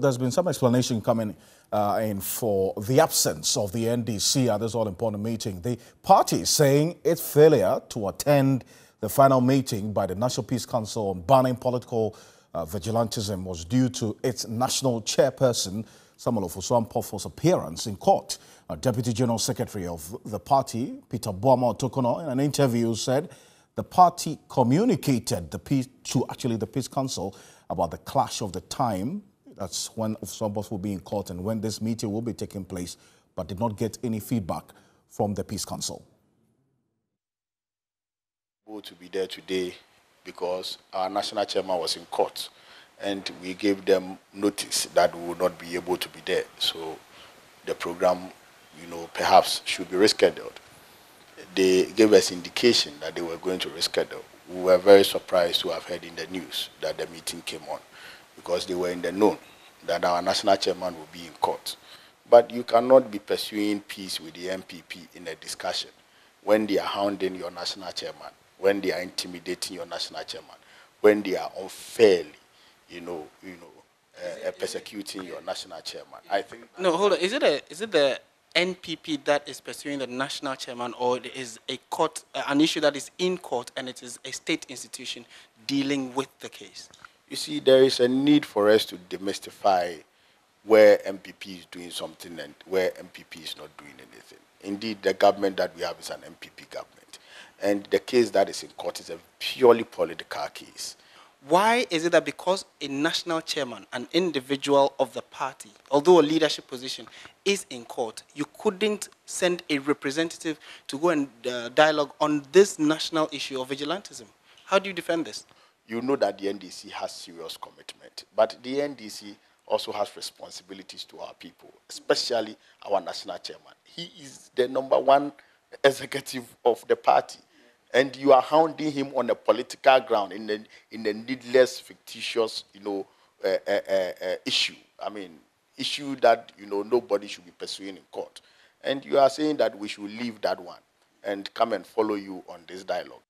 There's been some explanation coming uh, in for the absence of the NDC at this all-important meeting. The party saying its failure to attend the final meeting by the National Peace Council on banning political uh, vigilantism was due to its national chairperson, Samuel Ofosu Ampofo, appearance in court. A Deputy General Secretary of the party, Peter Boamah Otokunor, in an interview said the party communicated the peace, to actually the Peace Council about the clash of the time that's when some of us will be in court and when this meeting will be taking place, but did not get any feedback from the Peace Council. We to be there today because our national chairman was in court and we gave them notice that we would not be able to be there. So the program, you know, perhaps should be rescheduled. They gave us indication that they were going to reschedule. We were very surprised to have heard in the news that the meeting came on because they were in the known that our national chairman will be in court. But you cannot be pursuing peace with the NPP in a discussion when they are hounding your national chairman, when they are intimidating your national chairman, when they are unfairly, you know, you know, uh, persecuting your national chairman. I think. No, hold on. Is it a is it the NPP that is pursuing the national chairman, or it is a court, uh, an issue that is in court, and it is a state institution dealing with the case? You see, there is a need for us to demystify where NPP is doing something and where NPP is not doing anything. Indeed, the government that we have is an NPP government. And the case that is in court is a purely political case. Why is it that because a national chairman, an individual of the party, although a leadership position, is in court, you couldn't send a representative to go and uh, dialogue on this national issue of vigilantism? How do you defend this? You know that the NDC has serious commitment. But the NDC also has responsibilities to our people, especially our national chairman. He is the number one executive of the party. And you are hounding him on a political ground in a, in a needless, fictitious, you know, uh, uh, uh, issue. I mean, issue that, you know, nobody should be pursuing in court. And you are saying that we should leave that one and come and follow you on this dialogue.